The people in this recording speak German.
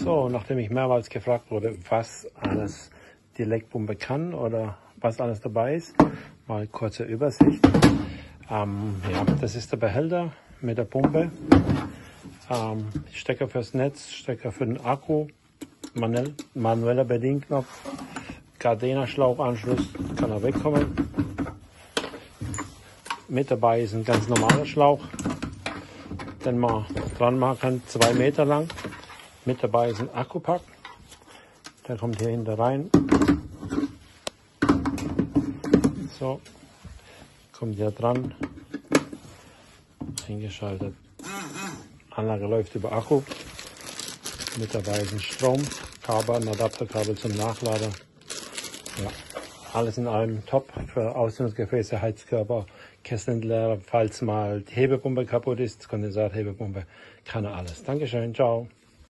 So, nachdem ich mehrmals gefragt wurde, was alles die Leckpumpe kann oder was alles dabei ist, mal kurze Übersicht. Ähm, ja, das ist der Behälter mit der Pumpe, ähm, Stecker fürs Netz, Stecker für den Akku, manuell, manueller Bedienknopf, Gardena-Schlauchanschluss, kann er wegkommen. Mit dabei ist ein ganz normaler Schlauch, den man dran machen kann, zwei Meter lang. Mit dabei ist ein Akkupack, der kommt hier hinter rein. So, kommt hier dran, eingeschaltet. Anlage läuft über Akku. Mit dabei ist ein Strom, Kabel, ein Adapterkabel zum Nachladen. Ja, alles in allem top für Ausführungsgefäße, Heizkörper, Kesselentleerer, falls mal die Hebepumpe kaputt ist, Kondensathebepumpe, kann er alles. Dankeschön, ciao.